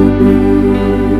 sobre